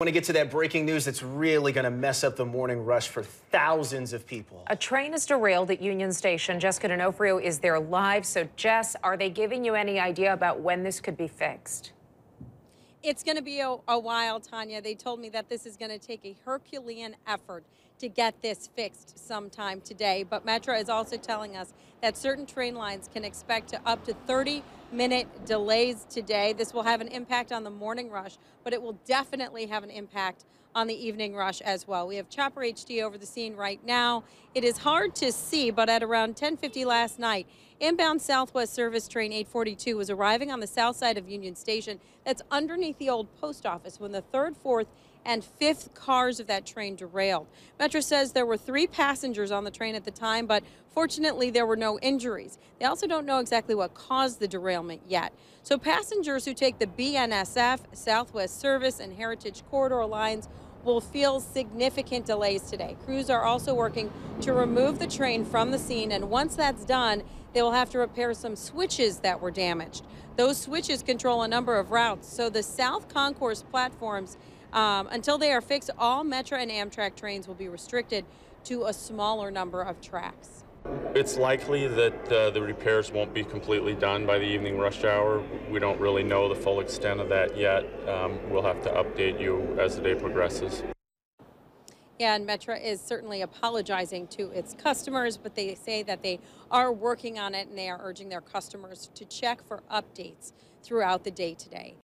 want to get to that breaking news that's really going to mess up the morning rush for thousands of people. A train is derailed at Union Station. Jessica D'Onofrio is there live. So, Jess, are they giving you any idea about when this could be fixed? It's going to be a, a while, Tanya. They told me that this is going to take a Herculean effort to get this fixed sometime today. But Metra is also telling us that certain train lines can expect to up to 30 minute delays today. This will have an impact on the morning rush, but it will definitely have an impact on the evening rush as well. We have Chopper HD over the scene right now. It is hard to see, but at around 10:50 last night, inbound Southwest Service train 842 was arriving on the south side of Union Station. That's underneath the old post office when the third, fourth, and fifth cars of that train derailed. Metra says there were three passengers on the train at the time, but fortunately there were no injuries. They also don't know exactly what caused the derailment yet. So passengers who take the BNSF, Southwest Service, and Heritage Corridor lines will feel significant delays today. Crews are also working to remove the train from the scene, and once that's done, they will have to repair some switches that were damaged. Those switches control a number of routes, so the South Concourse platforms um, until they are fixed, all Metra and Amtrak trains will be restricted to a smaller number of tracks. It's likely that uh, the repairs won't be completely done by the evening rush hour. We don't really know the full extent of that yet. Um, we'll have to update you as the day progresses. Yeah, and Metra is certainly apologizing to its customers, but they say that they are working on it and they are urging their customers to check for updates throughout the day today.